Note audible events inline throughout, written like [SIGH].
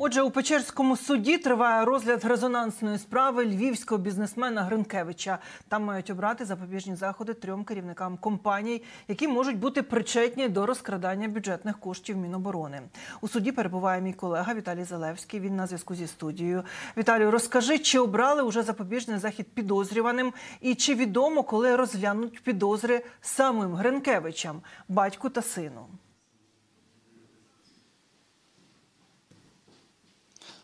Отже, у Печерському суді триває розгляд резонансної справи львівського бізнесмена Гринкевича. Там мають обрати запобіжні заходи трьом керівникам компаній, які можуть бути причетні до розкрадання бюджетних коштів Міноборони. У суді перебуває мій колега Віталій Залевський. Він на зв'язку зі студією. Віталію, розкажи, чи обрали уже запобіжний захід підозрюваним, і чи відомо, коли розглянуть підозри самим Гринкевичам, батьку та сину?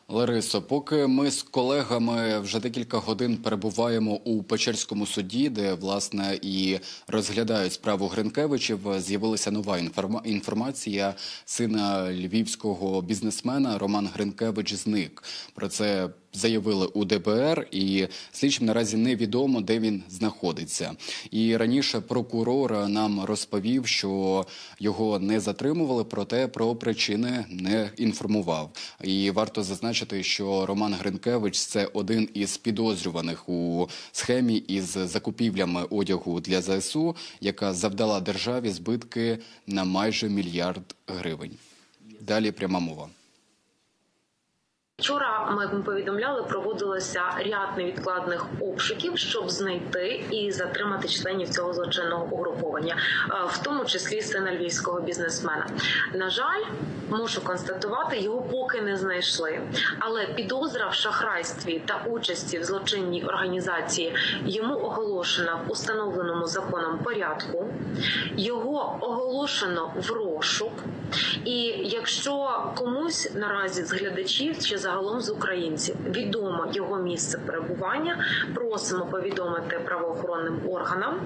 Ларисо, поки ми з колегами вже декілька годин перебуваємо у Печерському суді, де власне і розглядають справу Гринкевичів, з'явилася нова інформа- інформація. Сина львівського бізнесмена Роман Гринкевич зник. Про це заявили у ДБР, і слідчим наразі невідомо, де він знаходиться. І раніше прокурор нам розповів, що його не затримували, проте про причини не інформував. І варто зазначити, що Роман Гринкевич це один із підозрюваних у схемі із закупівлями одягу для ЗСУ, яка завдала державі збитки на майже мільярд гривень. Далі пряма мова. Вчора ми повідомляли, проводилося ряд невідкладних обшуків, щоб знайти і затримати членів цього злочинного угруповання, е, в тому числі сина львівського бізнесмена. На жаль, можу констатувати, його поки не знайшли. Але підозра в шахрайстві та участі в злочинній організації йому оголошена в установленому законом порядку. Його оголошено в розшук. І якщо комусь наразі з глядачів чи загалом з українців відомо його місце перебування, просимо повідомити правоохоронним органам.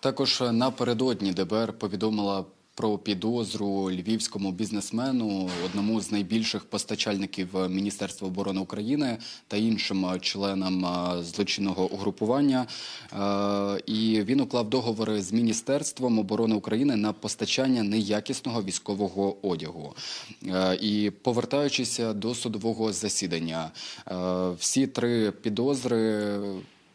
Також напередодні ДБР повідомила про підозру львівському бізнесмену, одному з найбільших постачальників Міністерства оборони України та іншим членам злочинного угрупування. Е, І він уклав договори з Міністерством оборони України на постачання неякісного військового одягу. Е, І повертаючись до судового засідання, е, всі три підозри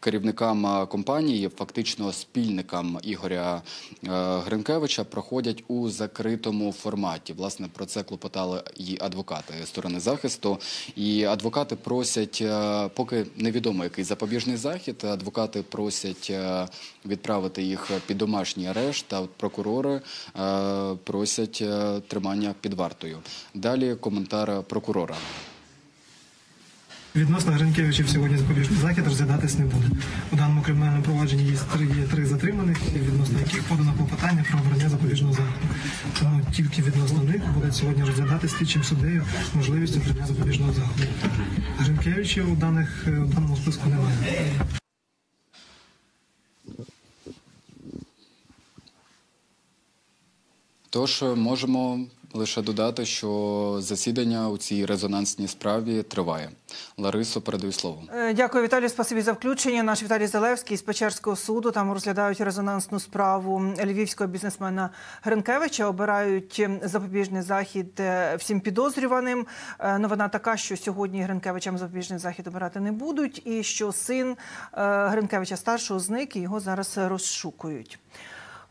керівникам компанії, фактично спільникам Ігоря е, Гринкевича, проходять у закритому форматі. Власне, про це клопотали і адвокати сторони захисту. І адвокати просять, е, поки невідомо який запобіжний захід, адвокати просять е, відправити їх під домашній арешт, а прокурори просять тримання під вартою. Далі коментар прокурора. Відносно Гринкевичів сьогодні запобіжний захід розглядатись не буде. У даному кримінальному провадженні є три, є три затриманих, відносно яких подано клопотання про обрання запобіжного заходу. Тому тільки відносно них буде сьогодні розглядати слідчим суддею можливість обрання запобіжного заходу. Гринкевичів у даних у даному списку немає. Тож можемо лише додати, що засідання у цій резонансній справі триває. Ларисо, передаю слово. Е, Дякую, Віталію. Спасибі за включення. Наш Віталій Залевський з Печерського суду. Там розглядають резонансну справу львівського бізнесмена Гринкевича. Обирають запобіжний захід е, всім підозрюваним. Е, Новина така, що сьогодні Гринкевичам запобіжний захід обирати не будуть, і що син Гринкевича старшого зник і його зараз розшукують.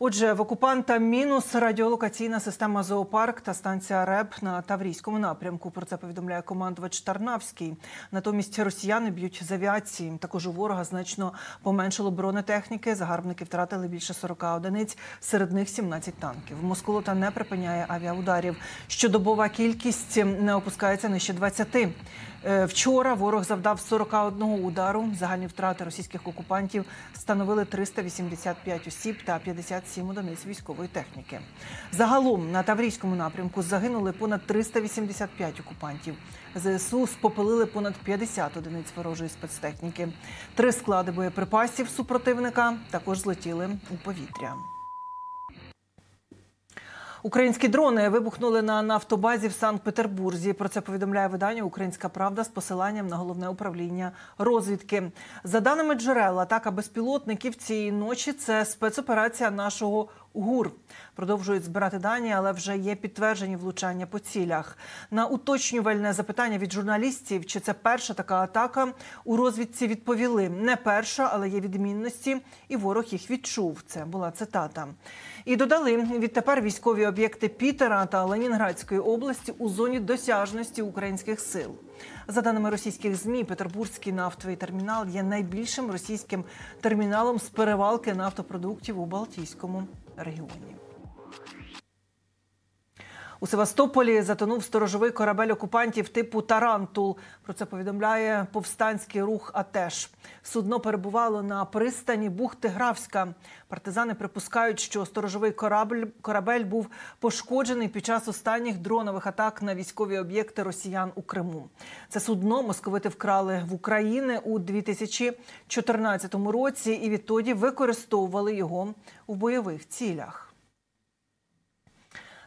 Отже, в окупанта мінус радіолокаційна система зоопарк та станція РЕБ на Таврійському напрямку. Про це повідомляє командувач Тарнавський. Натомість росіяни б'ють з авіації. Також у ворога значно поменшало бронетехніки. Загарбники втратили більше 40 одиниць, серед них 17 танків. Москолота не припиняє авіаударів. Щодобова кількість не опускається нижче 20. Е, Вчора ворог завдав 41 удару. Загальні втрати російських окупантів становили 385 осіб та 57 одиниць військової техніки. Загалом на Таврійському напрямку загинули понад 385 окупантів. ЗСУ спопилили понад 50 одиниць ворожої спецтехніки. Три склади боєприпасів супротивника також злетіли у повітря. Українські дрони вибухнули на нафтобазі в Санкт-Петербурзі. Про це повідомляє видання Українська Правда з посиланням на головне управління розвідки. За даними джерел, атака безпілотників цієї ночі це спецоперація нашого ГУР. Продовжують збирати дані, але вже є підтверджені влучання по цілях. На уточнювальне запитання від журналістів, чи це перша така атака, у розвідці відповіли не перша, але є відмінності, і ворог їх відчув. Це була цитата. І додали відтепер військові об'єкти Пітера та Ленінградської області у зоні досяжності українських сил. За даними російських змі, Петербурзький нафтовий термінал є найбільшим російським терміналом з перевалки нафтопродуктів у Балтійському регіоні. У Севастополі затонув сторожовий корабель окупантів типу Тарантул. Про це повідомляє повстанський рух АТЕШ. Судно перебувало на пристані бухти Графська. Партизани припускають, що сторожовий корабель, корабель був пошкоджений під час останніх дронових атак на військові об'єкти росіян у Криму. Це судно московити вкрали в Україні у 2014 році і відтоді використовували його у бойових цілях.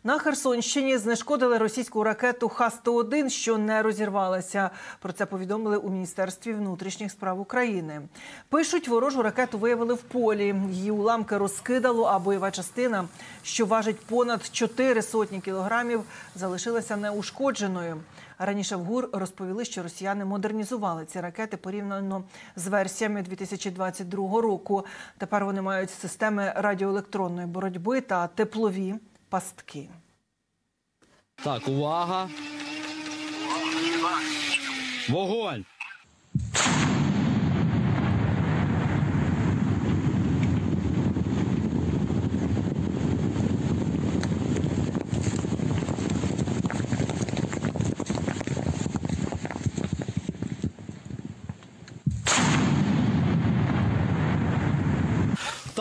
На Херсонщині знешкодили російську ракету Х-101, що не розірвалася. Про це повідомили у Міністерстві внутрішніх справ України. Пишуть, ворожу ракету виявили в полі. Її уламки розкидало, а бойова частина, що важить понад 4 сотні кілограмів, залишилася неушкодженою. Раніше в ГУР розповіли, що росіяни модернізували ці ракети порівняно з версіями 2022 року. Тепер вони мають системи радіоелектронної боротьби та теплові пастки. Так, увага. Вогонь!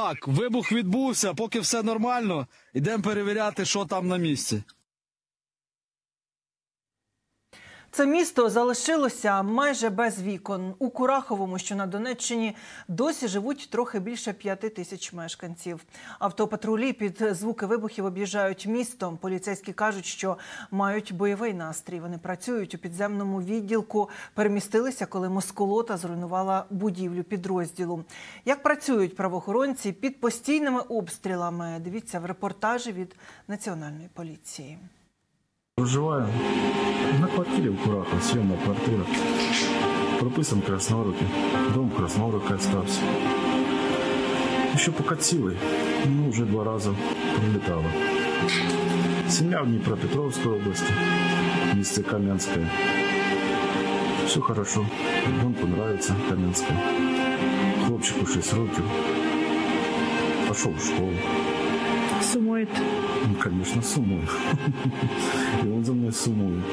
Так, вибух відбувся, поки все нормально. Йдемо перевіряти, що там на місці. Це місто залишилося майже без вікон. У Кураховому, що на Донеччині, досі живуть трохи більше п'яти тисяч мешканців. Автопатрулі під звуки вибухів об'їжджають місто. Поліцейські кажуть, що мають бойовий настрій. Вони працюють у підземному відділку, перемістилися, коли москолота зруйнувала будівлю підрозділу. Як працюють правоохоронці під постійними обстрілами? Дивіться в репортажі від національної поліції. Проживаю на квартирі в Курахах, съемна квартира. Прописан в Красноруке. Дом в Красноруке остався. Еще пока цілий, ну вже два рази прилітало. Сім'я в Дніпропетровській області, місце Кам'янське. Все хорошо. Донку нравится Кам'янське. Хлопчику 6 років. Пошел в школу. Сумуєте? Ну, конечно, суммую. [LAUGHS] И он за мной суммует.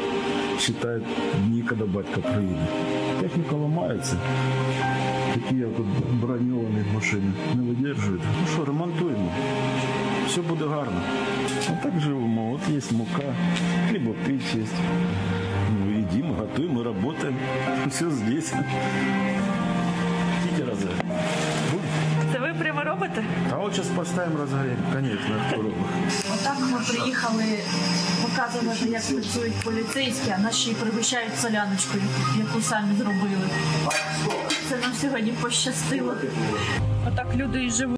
Считает дни, когда батька приедет. Техника ломается. Такие вот броньовані машини не видержують. Ну що, ремонтуємо. Все буде гарно. А так живемо. От є мука, хлібопіч є. Ну, едим, готуємо, работаем. Все здесь. Робите? А от зараз поставимо розгорємо. Конечно, робить. Отак ми приїхали показувати, як працюють поліцейські, а й пригощають соляночкою, яку самі зробили. Це нам сьогодні пощастило. Отак люди і живуть.